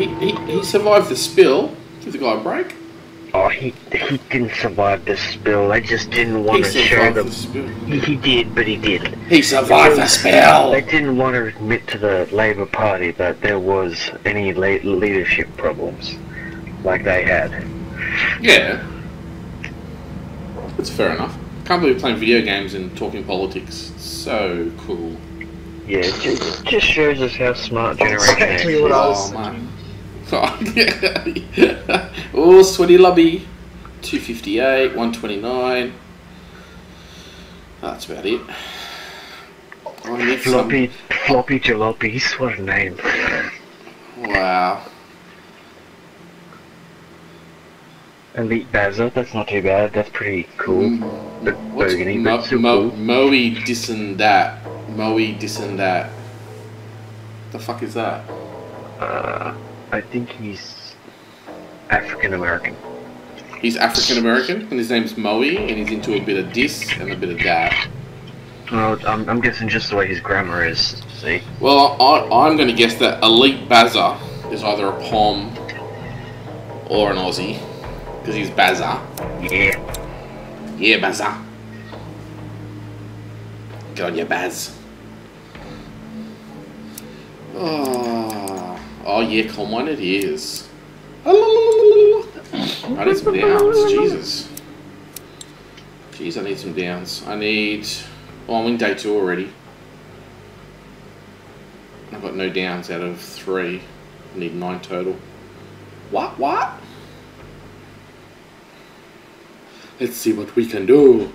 he, he, he survived the spill. Give the guy a break. Oh, he he didn't survive the spill. They just didn't He want to show survived them. the spill. He, he did, but he didn't. He survived the spill. They spill. didn't want to admit to the Labour Party that there was any le- leadership problems, like they had. Yeah. That's fair enough. Can't believe playing video games and talking politics. So cool. Yeah, it just, it just shows us how smart That's Generation X exactly is. what I Oh, was man. Oh, sweaty lobby. 258, 129. That's about it. Some. Floppy, floppy jalopies, what a name. Wow. Elite Bazza, that's not too bad, that's pretty cool. But What's burgundy, Mo- but Mo- cool. Moe and that? Moe that. The fuck is that? Uh, I think he's African American. He's African American and his name's Moe and he's into a bit of this and a bit of that. Well, I'm, I'm guessing just the way his grammar is, see? Well, I, I'm going to guess that Elite Bazza is either a Pom or an Aussie because he's Bazza. Yeah. Yeah, Bazza. Get on your Baz. Oh, oh yeah, come on, it is. I need some downs, Jesus. Jeez, I need some downs. I need. Oh, I'm in day two already. I've got no downs out of three. I need nine total. What? What? Let's see what we can do.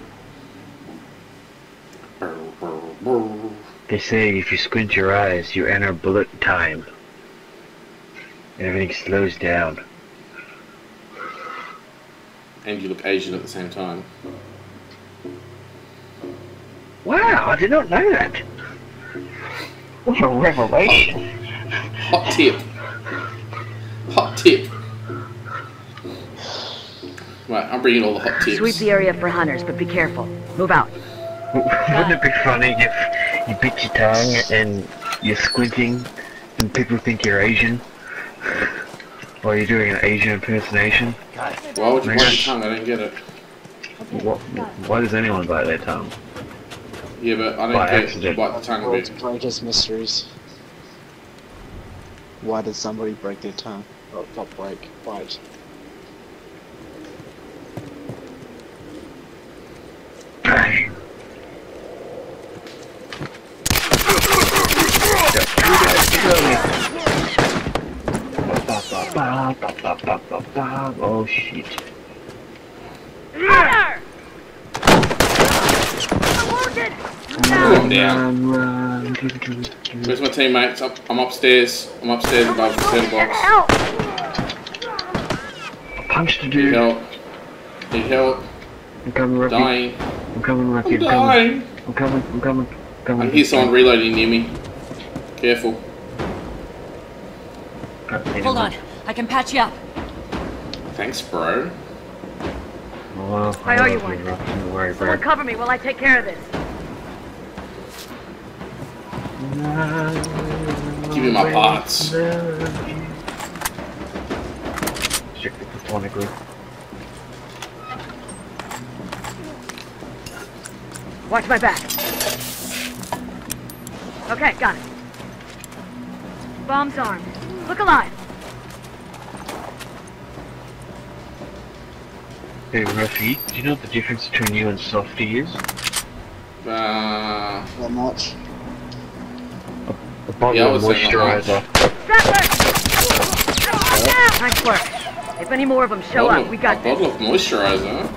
They say if you squint your eyes, you enter bullet time. And everything slows down. And you look Asian at the same time. Wow, I did not know that. What a revelation. Hot tip. Hot tip. Right, I'm bringing all the hot tips. Sweep the area for hunters, but be careful. Move out. Wouldn't it be funny if you bit your tongue and you're squinting and people think you're Asian? While you're doing an Asian impersonation? Why would you bite your tongue? I don't get it. What, why does anyone bite their tongue? Yeah, but I don't By get accident. bite the tongue a World's bit. greatest mysteries. Why did somebody break their tongue? Oh, not break, bite. Oh shit. Hunter! I'm down. Run, run. Where's my teammates? Up, I'm upstairs. I'm upstairs above the center box. Help! Punch the Need dude. help. Need help. I'm coming, Rocky. Dying. I'm coming, Rocky. I'm I'm coming. dying. I'm coming. I'm coming. I'm coming. I hear someone reloading near me. Careful. Hold on, I can patch you up. Thanks, bro. Oh, I owe you one. Rocky. Don't worry, bro. Someone cover me while I take care of this. Give me my parts. Strictly platonically. Watch my back. Okay, got it. Bomb's armed. Look alive. Hey, Ruffy, do you know what the difference between you and Softy is? Uh, Not much. A bottle Yeah, of would say not moisturizer. Grappler! Nice work. If any more of them show bottle, up, we got a this. bottle of moisturizer.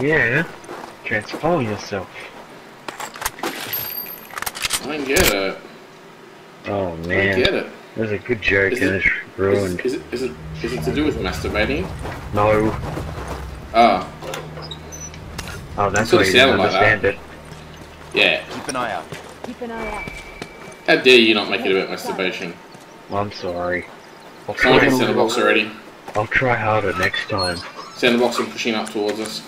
Yeah. Transform yourself. I don't get it. Oh man. I don't get it. that was a good joke Is and it- it's ruined. Is, is, it, is, it, is it to do with masturbating? No. Ah, Oh, that's Could've why you didn't sounded like that. it. yeah. Keep an eye out. Keep an eye out. How dare you not make it about masturbation? I'm sorry. I'll Someone try, hit center box already. I'll try harder next time. Center box and pushing up towards us.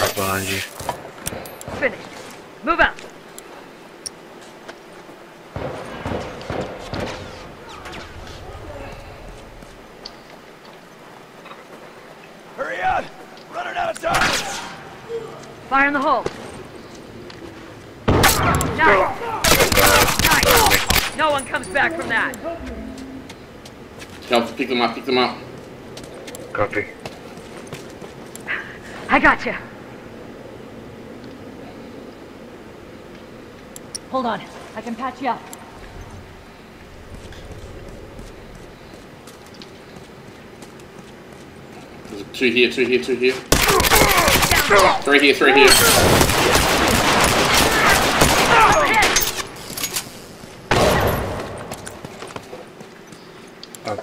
Right behind you. Finished. Move out. Fire in the hole. Nice. Nice. No one comes back from that. Help, pick them up, pick them up. Copy. I got you. Hold on. I can patch you up. There's two here, two here, two here. Three here, three here.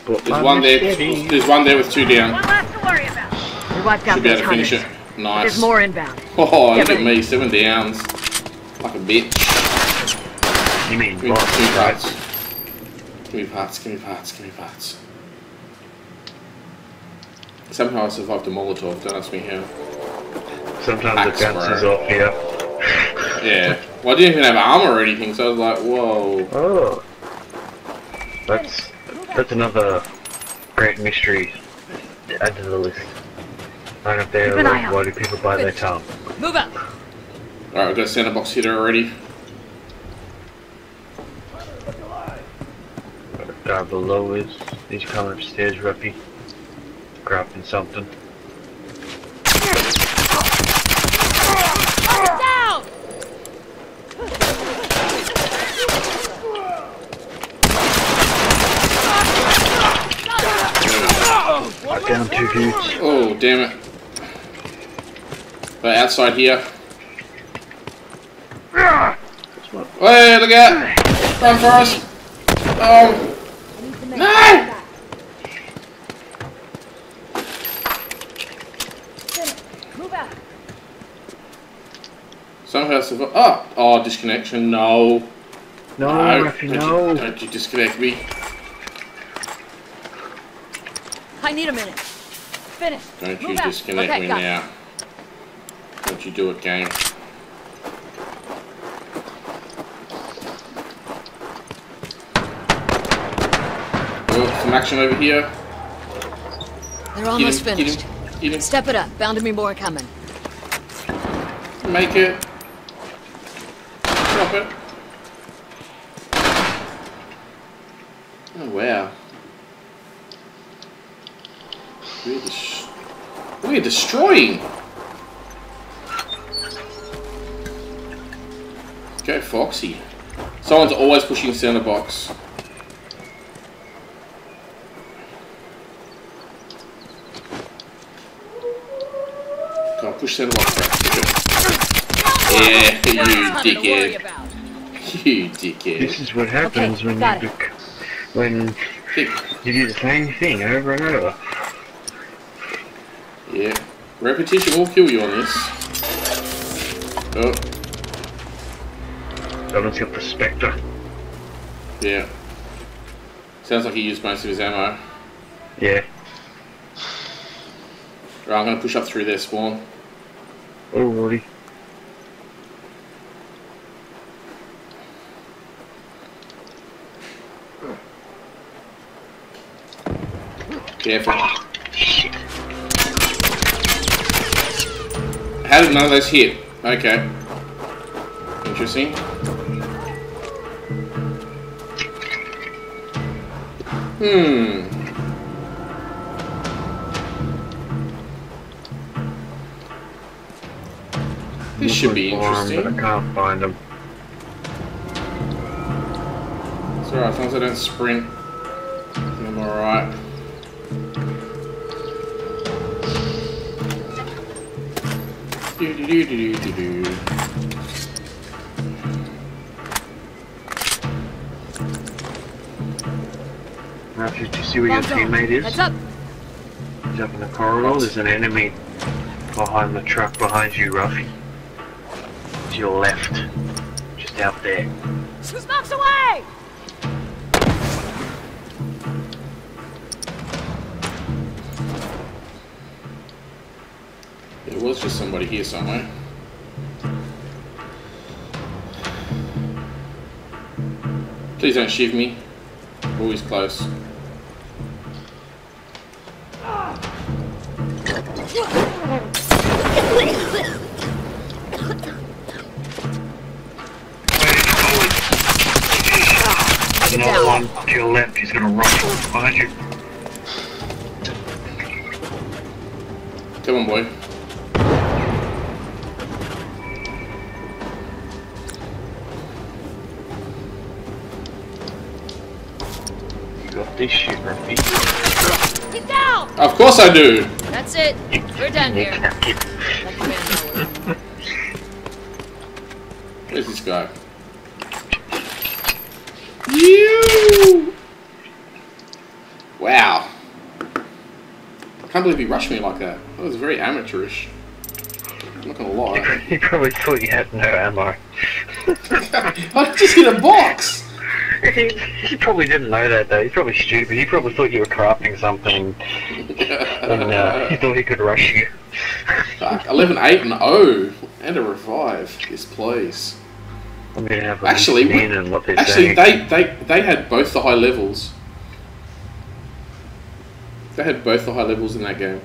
There's one there. machete. There's one there with two down. One less to worry about. We wiped out Should be able to finish it. Nice. There's more inbound. Oh, Get look at me, seven downs. Like a bitch. You mean Give me, boss, give me right? parts. Give me parts, give me parts, give me parts. Somehow I survived a Molotov, don't ask me how. Sometimes Axe it bounces throw. off here. Yeah. Well, I didn't even have armor or anything, so I was like, whoa. Oh. That's that's another great mystery to add to the list. I don't know if they're Keep an eye like, why do people bite their tongue? Move up. Alright, we've got a center box hitter already. Guy below is he's coming upstairs, Ruffy. Grabbing something. Down! Down. Oh, damn it. But outside here. Hey, look out! Run for us! Oh! No! Move out. Somehow survive. Oh! Ah! Oh, disconnection. No. No, Ruffy, don't no. You, don't you disconnect me. I need a minute. Finish. Don't you out. disconnect okay, me got it. now. Don't you do it, game. Oh, some action over here. They're almost him, finished. Get him, get him. Step it up. Bound to be more coming. Make it. Drop it. Oh wow. We're, des- we're destroying. Go Foxy. Someone's always pushing center box. Come on, push center box, bro. Push it. Yeah, you Nothing to worry dickhead. You dickhead. This is what happens Okay, when you got it. bec- when you do the same thing over and over. Yeah. Repetition will kill you on this. Oh, Someone's got the spectre. yeah. Sounds like he used most of his ammo. Yeah. Right, I'm gonna push up through their spawn. Oh, Alrighty. Careful. How did none of those hit? Okay. Interesting. Hmm. This should be Looking for 'em, interesting. But I can't find them. It's alright, as long as I don't sprint. I think I'm alright. Do do do do do do do. Ruffy, did you see where your Bomb's teammate is? Heads up. He's up in the corridor. There's an enemy behind the truck behind you, Ruffy. To your left. Just out there. Smokes away! It was just somebody here somewhere. Please don't shiv me. Always close. Another one to your left, he's gonna behind you. Come on, boy. You got this shit, Ruffy. Get down! Of course I do. That's it. We're done here. can't get Let the man know. Where's this guy? You. Wow. I can't believe he rushed me like that. That was very amateurish. I'm not gonna lie. He probably thought you had no ammo. I just hit a box. he, he probably didn't know that though. He's probably stupid. He probably thought you were crafting something and uh, he thought he could rush you. Fuck, 11, 8, and 0. And a revive. Yes, please. I'm gonna have Actually, we- and what they're Actually, saying. they, they, they had both the high levels. They had both the high levels in that game.